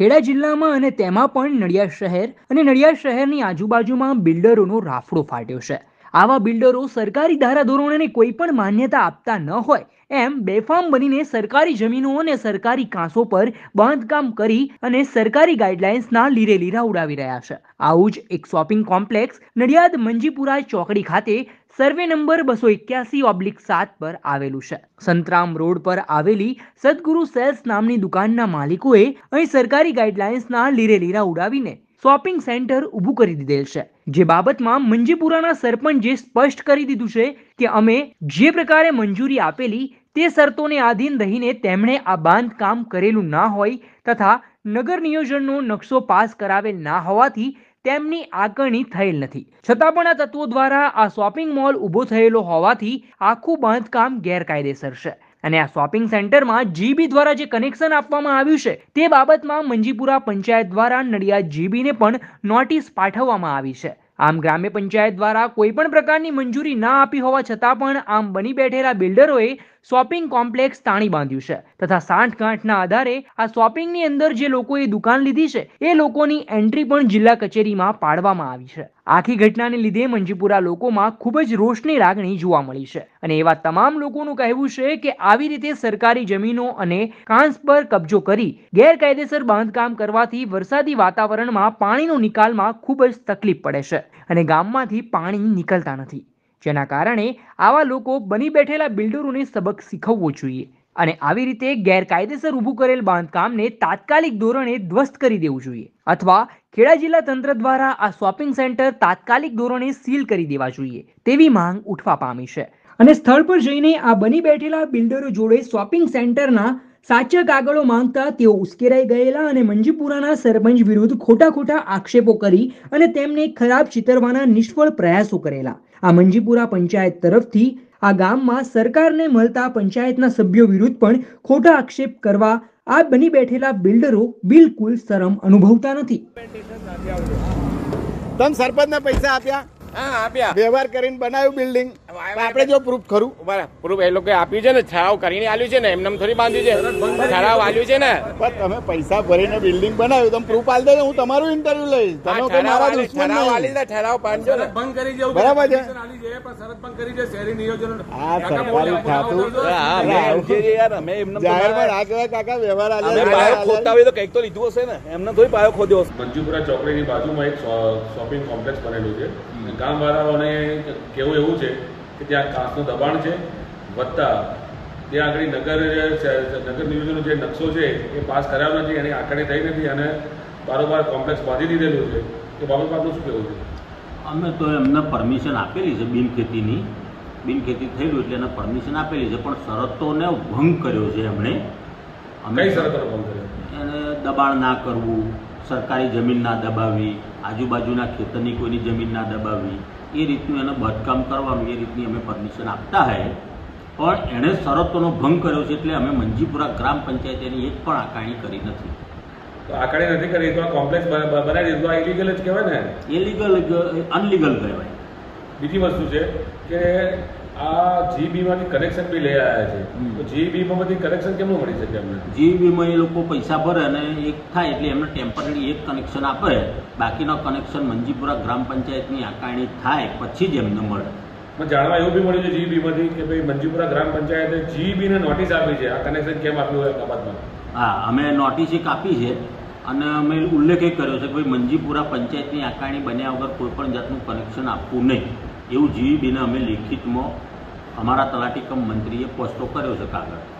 ખેડા જિલ્લામાં અને તેમાં પણ નડિયાદ શહેર અને નડિયાદ શહેરની આજુબાજુમાં બિલ્ડરોનો રાફડો ફાટ્યો છે. આવા બિલ્ડરો સરકારી ધારાધોરણોને કોઈ પણ માન્યતા આપતા ન હોય એમ બેફામ બનીને સરકારી જમીનો અને સરકારી કાંસો પર બાંધકામ કરી અને સરકારી ગાઈડલાઇન્સના લીરે લીરા ઉડાવી રહ્યા છે. આવું જ એક શોપિંગ કોમ્પ્લેક્સ નડિયાદ મંજીપુરા ચોકડી ખાતે સર્વે નંબર બસો એક્યાસી ઓબ્લિક સાત પર આવેલું છે. સંતરામ રોડ પર આવેલી સદગુરુ સેલ્સ નામની દુકાનના માલિકોએ અહીં સરકારી ગાઈડલાઇન્સના લીરે લીરા ઉડાવીને શોપિંગ સેન્ટર ઊભું કરી દીધેલ છે. જે બાબતમાં મંજીપુરાના સરપંચે સ્પષ્ટ કરી દીધું છે કે અમે જે પ્રકારે મંજૂરી આપેલી તે શરતોને આધીન રહીને તેમણે આ બાંધકામ કરેલું ના હોય તથા નગર નિયોજનનો નકશો પાસ કરાવેલ ના હોવાથી તેમની આકારણી થયેલ નથી. છતાં પણ આ તત્વો દ્વારા આ શોપિંગ મોલ ઊભો થયેલો હોવાથી આખું બાંધકામ ગેરકાયદેસર છે. અને આ શોપિંગ સેન્ટરમાં જીબી દ્વારા જે કનેક્શન આપવામાં આવ્યું છે, તે બાબતમાં મંજીપુરા પંચાયત દ્વારા નડિયાદ જીબીને પણ નોટિસ પાઠવવામાં આવી છે. આમ ગ્રામ્ય પંચાયત દ્વારા કોઈ પણ પ્રકારની મંજૂરી ના આપી હોવા છતાં પણ આમ બની બેઠેલા બિલ્ડરોએ શોપિંગ કોમ્પ્લેક્સ તાણી બાંધ્યું છે તથા સાંઠગાંઠના આધારે આ શોપિંગની અંદર જે લોકોએ દુકાન લીધી છે, એ લોકોની એન્ટ્રી પણ જિલ્લા કચેરીમાં પાડવામાં આવી છે. આખી ઘટનાને લીધે મંજીપુરા લોકોમાં ખૂબ જ રોષની લાગણી જોવા મળી છે અને એવા તમામ લોકોનું કહેવું છે કે આવી રીતે સરકારી જમીનો અને કાંસ પર કબજો કરી ગેરકાયદેસર બાંધકામ કરવાથી વરસાદી વાતાવરણમાં પાણીનો નિકાલમાં ખૂબ જ તકલીફ પડે છે અને ગામમાંથી પાણી નીકળતા નથી. જેના કારણે આવા લોકો બની બેઠેલા બિલ્ડરોને સબક શીખવવો જોઈએ અને આવી રીતે ગેરકાયદેસર ઊભું કરેલ બાંધકામને તાત્કાલિક ધોરણે ધ્વસ્ત કરી દેવું જોઈએ અથવા ખેડા જિલ્લા તંત્ર દ્વારા આ શોપિંગ સેન્ટર તાત્કાલિક ધોરણે સીલ કરી દેવા જોઈએ તેવી માંગ ઉઠવા પામી છે. અને સ્થળ પર જઈને આ બની બેઠેલા બિલ્ડરો જોડે શોપિંગ સેન્ટરના સાચા કાગળો માંગતા તેઓ ઉશ્કેરાઈ ગયેલા અને મંજીપુરાના સરપંચ વિરુદ્ધ ખોટા ખોટા આક્ષેપો કરી અને તેમને ખરાબ ચિતરવાના નિષ્ફળ પ્રયાસો કરેલા. આ મંજીપુરા પંચાયત તરફથી આ ગામમાં સરકારને મળતા પંચાયતના સભ્યો વિરુદ્ધ પણ ખોટા આક્ષેપ કરવા આ બની બેઠેલા બિલ્ડરો બિલકુલ શરમ અનુભવતા નથી. તમે સરપંચને પૈસા આપ્યા? હા આપ્યા. વ્યવહાર કરીને બનાવ્યું બિલ્ડિંગ આપણે જો પ્રૂફ ખરું. બરાબર પ્રૂફ એ લોકો આપ્યું છે ને ઠરાવ કરીને આલ્યું છે ને એમને થોડી બાંધ્યું છે. ઠરાવ આલ્યું છે ને. પણ તમે પૈસા ભરીને બિલ્ડિંગ બનાવ્યું તમે પ્રૂફ આલ દેજો હું તમારું ઇન્ટરવ્યુ લઈશ. તમે કોઈ ઠરાવ મારા દુશ્મન ઠરાવ આલી નહીં ને ઠરાવ બાંધજો ને. બંધ કરી બરાબર છે. આલી છે, શરત બંધ કરી દે શહેરી નિયોજન. આ સરકારી ખાતું હા, અમે એમ કે છે યાર, અમે એમને જાહેરમાં ના- કાકા વ્યવહાર આલે અમે પાયો ખોદતા હોય તો કંઈક તો લીધું હશે ને. એમને થોડી પાયો ખોદ્યો હશે. મંજુપુરા ચોકડીની બાજુમાં એક શોપિંગ કોમ્પ્લેક્સ બનેલું છે. ગામવાળાઓને કહેવું એવું છે કે ત્યાં કાંસનું દબાણ છે વધતા ત્યાં આગળ નગર નગર નિયોજનનો જે નકશો છે એ પાસ કરાયો નથી એની આંકડી થઈ નથી અને બારોબાર કોમ્પ્લેક્સ બાંધી દીધેલું છે. એ બાબત આપનું શું કહેવું છે? અમે તો એમને પરમિશન આપેલી છે બિનખેતીની. બિનખેતી થયેલું એટલે એને પરમિશન આપેલી છે પણ શરતોને ભંગ કર્યો છે એમણે. અમે કઈ શરતોનો ભંગ કર્યો? એને દબાણ ના કરવું સરકારી જમીન ના દબાવવી આજુબાજુના ખેતરની કોઈની જમીન ના દબાવવી એ રીતનું એને બાંધકામ કરવાનું એ રીતની અમે પરમિશન આપતા હોય પણ એણે શરતોનો ભંગ કર્યો છે એટલે અમે મંજીપુરા ગ્રામ પંચાયત એની એક પણ આકારણી કરી નથી. તો આંકડી નથી કરી તો આ કોમ્પ્લેક્સ બનાવી દીધું આ ઇલીગલ જ કહેવાય ને? એ લીગલ અનલીગલ કહેવાય. બીજી વસ્તુ છે કે આ જીબીમાંથી કનેક્શન બી લઈ આવ્યા છે. તો જીબીમાંથી કનેક્શન કેમનું મળી શકે અમને જીબીમાં એ લોકો પૈસા ભરે અને એક થાય એટલે એમને ટેમ્પરરી એક કનેક્શન આપે. બાકીનો કનેક્શન મંજીપુરા ગ્રામ પંચાયતની આકારણી થાય પછી જ એમને મળે. પણ જાણવા એવું બી મળ્યું છે જીબીમાંથી કે ભાઈ મંજીપુરા ગ્રામ પંચાયતે જીબીને નોટિસ આપી છે. આ કનેક્શન કેમ આપ્યું હોય અમદાવાદમાં? બાબતમાં હા અમે નોટિસ એક આપી છે અને અમે ઉલ્લેખ એ કર્યો છે કે ભાઈ મંજીપુરા પંચાયતની આકારણી બન્યા વગર કોઈ પણ જાતનું કનેક્શન આપવું નહીં. એવું જીબીને અમે લેખિતમાં અમારા તલાટી કમ મંત્રીએ પોસ્ટો કર્યો છે કાગળ.